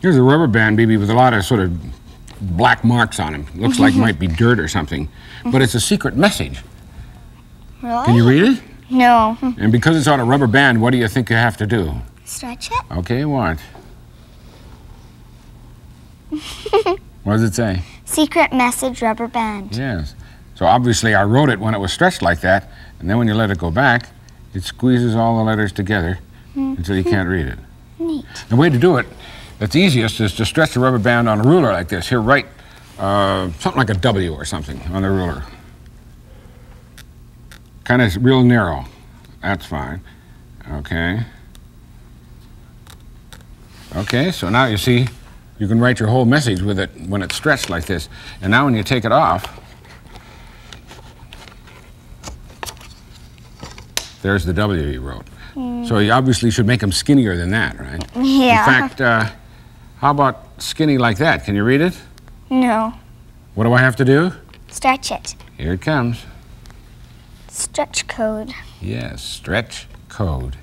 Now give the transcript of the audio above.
Here's a rubber band, BB, with a lot of sort of black marks on him. Looks like mm-hmm. might be dirt or something. But it's a secret message. Really? Can you read it? No. And because it's on a rubber band, what do you think you have to do? Stretch it? Okay, what? what does it say? Secret message rubber band. Yes. So obviously I wrote it when it was stretched like that, and then when you let it go back, it squeezes all the letters together mm-hmm. until you can't read it. Neat. The way to do it, that's easiest, is to stretch the rubber band on a ruler like this. Here, write uh, something like a W or something on the ruler. Kind of real narrow. That's fine. Okay. Okay, so now you see, you can write your whole message with it when it's stretched like this. And now when you take it off, there's the W you wrote. So you obviously should make them skinnier than that, right? Yeah. In fact, uh, how about skinny like that? Can you read it? No. What do I have to do? Stretch it. Here it comes. Stretch code. Yes, stretch code.